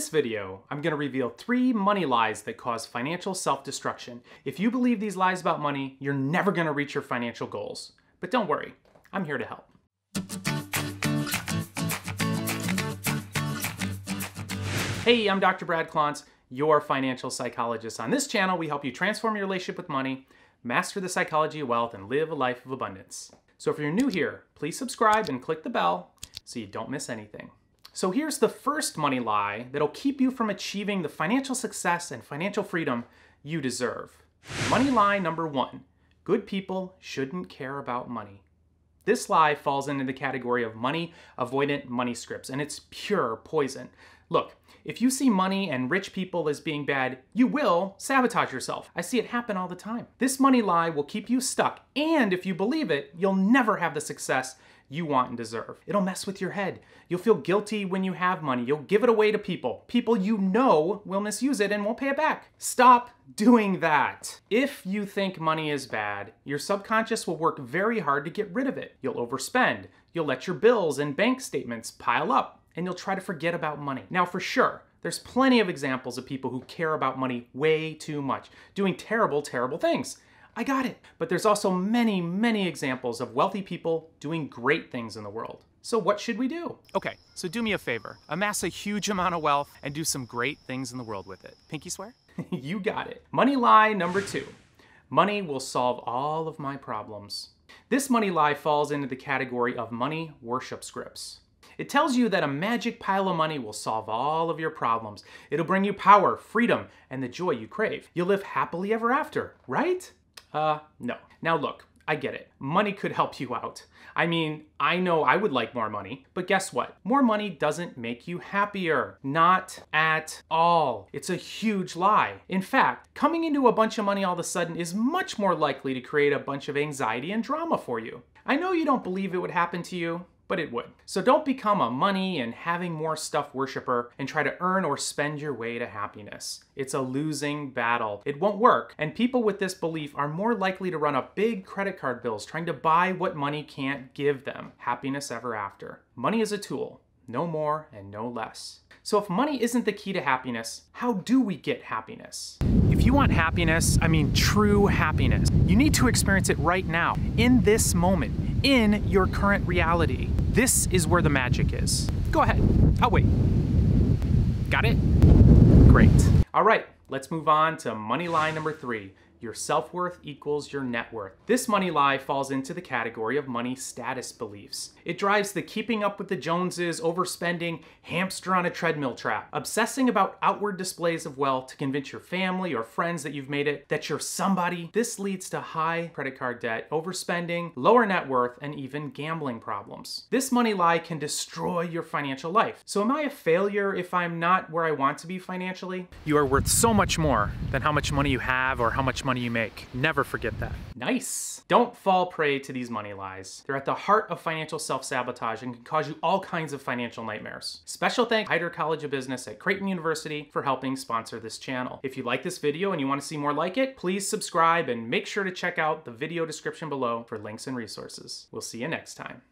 this video, I'm going to reveal three money lies that cause financial self-destruction. If you believe these lies about money, you're never going to reach your financial goals. But don't worry, I'm here to help. Hey, I'm Dr. Brad Klontz, your financial psychologist. On this channel, we help you transform your relationship with money, master the psychology of wealth, and live a life of abundance. So if you're new here, please subscribe and click the bell so you don't miss anything. So here's the first money lie that'll keep you from achieving the financial success and financial freedom you deserve. Money lie number one good people shouldn't care about money. This lie falls into the category of money avoidant money scripts, and it's pure poison. Look, if you see money and rich people as being bad, you will sabotage yourself. I see it happen all the time. This money lie will keep you stuck, and if you believe it, you'll never have the success you want and deserve. It'll mess with your head. You'll feel guilty when you have money. You'll give it away to people. People you know will misuse it and won't pay it back. Stop doing that. If you think money is bad, your subconscious will work very hard to get rid of it. You'll overspend. You'll let your bills and bank statements pile up and you'll try to forget about money. Now, for sure, there's plenty of examples of people who care about money way too much, doing terrible, terrible things. I got it. But there's also many, many examples of wealthy people doing great things in the world. So what should we do? Okay, so do me a favor. Amass a huge amount of wealth and do some great things in the world with it. Pinky swear? you got it. Money lie number two. Money will solve all of my problems. This money lie falls into the category of money worship scripts. It tells you that a magic pile of money will solve all of your problems. It'll bring you power, freedom, and the joy you crave. You'll live happily ever after, right? Uh, no. Now look, I get it. Money could help you out. I mean, I know I would like more money, but guess what? More money doesn't make you happier. Not at all. It's a huge lie. In fact, coming into a bunch of money all of a sudden is much more likely to create a bunch of anxiety and drama for you. I know you don't believe it would happen to you, but it would. So don't become a money and having more stuff worshiper and try to earn or spend your way to happiness. It's a losing battle. It won't work, and people with this belief are more likely to run up big credit card bills trying to buy what money can't give them happiness ever after. Money is a tool, no more and no less. So if money isn't the key to happiness, how do we get happiness? If you want happiness, I mean true happiness, you need to experience it right now, in this moment, in your current reality. This is where the magic is. Go ahead, I'll wait. Got it? Great. All right, let's move on to money line number three your self worth equals your net worth. This money lie falls into the category of money status beliefs. It drives the keeping up with the Joneses, overspending, hamster on a treadmill trap, obsessing about outward displays of wealth to convince your family or friends that you've made it, that you're somebody. This leads to high credit card debt, overspending, lower net worth, and even gambling problems. This money lie can destroy your financial life. So, am I a failure if I'm not where I want to be financially? You are worth so much more than how much money you have or how much money money you make. Never forget that. Nice. Don't fall prey to these money lies. They're at the heart of financial self-sabotage and can cause you all kinds of financial nightmares. Special thanks Heider College of Business at Creighton University for helping sponsor this channel. If you like this video and you want to see more like it, please subscribe and make sure to check out the video description below for links and resources. We'll see you next time.